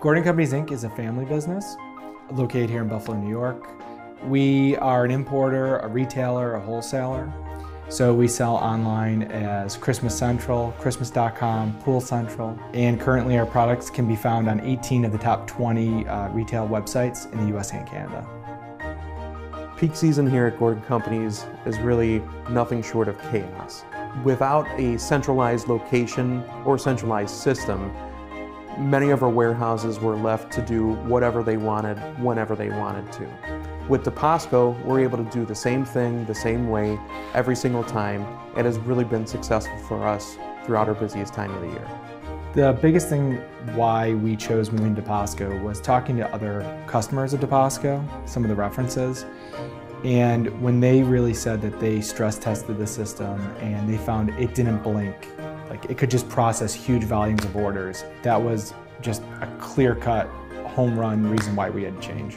Gordon Companies Inc. is a family business located here in Buffalo, New York. We are an importer, a retailer, a wholesaler. So we sell online as Christmas Central, Christmas.com, Pool Central, and currently our products can be found on 18 of the top 20 uh, retail websites in the US and Canada. Peak season here at Gordon Companies is really nothing short of chaos. Without a centralized location or centralized system, many of our warehouses were left to do whatever they wanted, whenever they wanted to. With Deposco, we're able to do the same thing, the same way, every single time. It has really been successful for us throughout our busiest time of the year. The biggest thing why we chose moving to Deposco was talking to other customers of Deposco, some of the references, and when they really said that they stress tested the system and they found it didn't blink like it could just process huge volumes of orders. That was just a clear cut home run reason why we had to change.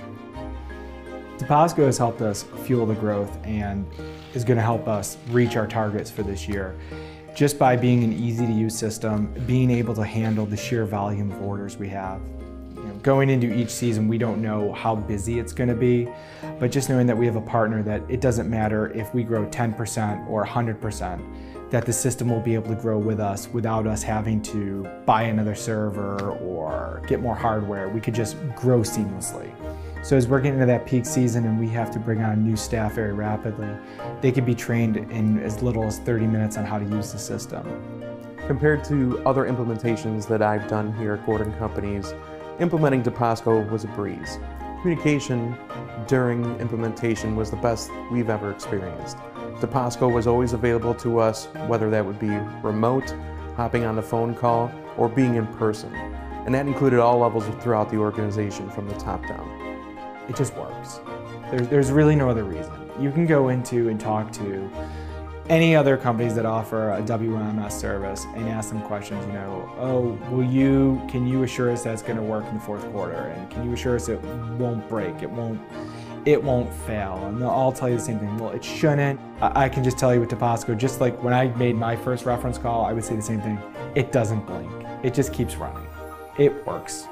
Deposco has helped us fuel the growth and is going to help us reach our targets for this year. Just by being an easy to use system, being able to handle the sheer volume of orders we have. You know, going into each season, we don't know how busy it's going to be, but just knowing that we have a partner that it doesn't matter if we grow 10% or 100%, that the system will be able to grow with us without us having to buy another server or get more hardware. We could just grow seamlessly. So as we're getting into that peak season and we have to bring on new staff very rapidly, they can be trained in as little as 30 minutes on how to use the system. Compared to other implementations that I've done here at Gordon Companies, implementing Deposco was a breeze. Communication during implementation was the best we've ever experienced. Deposco was always available to us, whether that would be remote, hopping on a phone call, or being in person. And that included all levels throughout the organization from the top down. It just works. There's, there's really no other reason. You can go into and talk to any other companies that offer a WMS service and ask them questions, you know, oh, will you, can you assure us that's going to work in the fourth quarter? And can you assure us it won't break, it won't it won't fail. And they'll all tell you the same thing. Well, it shouldn't. I can just tell you with Deposco, just like when I made my first reference call, I would say the same thing. It doesn't blink. It just keeps running. It works.